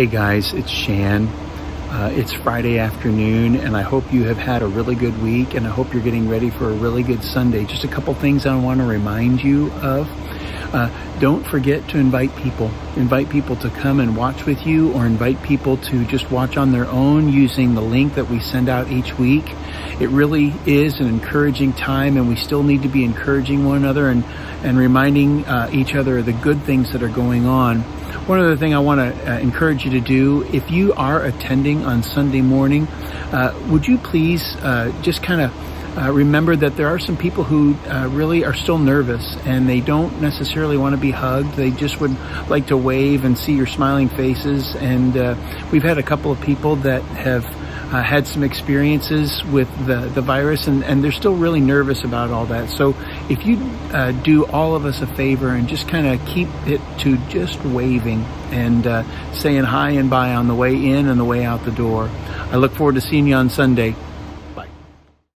Hey guys, it's Shan. Uh, it's Friday afternoon, and I hope you have had a really good week, and I hope you're getting ready for a really good Sunday. Just a couple things I want to remind you of. Uh, don't forget to invite people. Invite people to come and watch with you, or invite people to just watch on their own using the link that we send out each week. It really is an encouraging time, and we still need to be encouraging one another and, and reminding uh, each other of the good things that are going on. One other thing I want to uh, encourage you to do, if you are attending on Sunday morning, uh, would you please uh, just kind of uh, remember that there are some people who uh, really are still nervous and they don't necessarily want to be hugged. They just would like to wave and see your smiling faces. And uh, we've had a couple of people that have uh, had some experiences with the, the virus and, and they're still really nervous about all that. So if you uh, do all of us a favor and just kind of keep it to just waving and uh, saying hi and bye on the way in and the way out the door. I look forward to seeing you on Sunday.